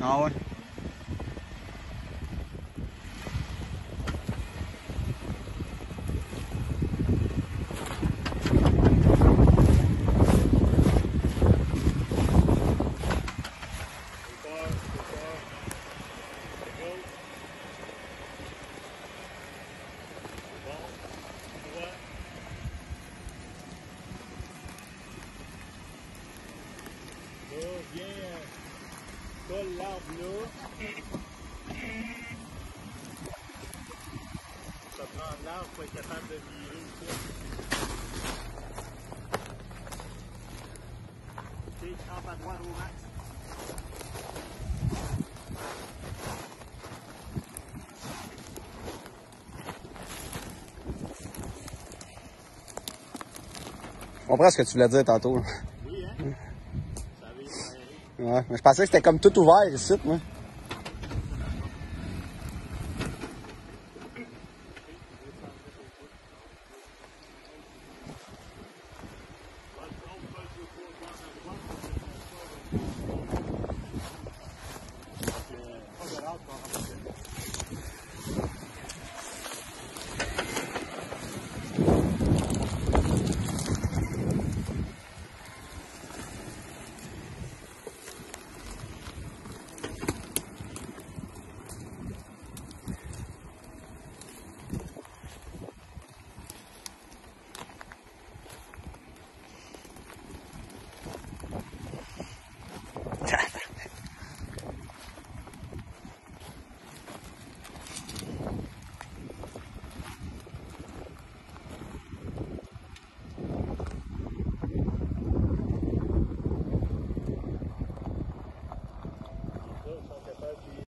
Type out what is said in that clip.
Ah ouais. Départ, colle l'arbre là. Ça prend l'arbre pour être capable de virer ça. Campe à droite au max. Je comprends ce que tu voulais dire tantôt. Oui, hein? Ouais, mais je pensais que c'était comme tout ouvert ici, moi.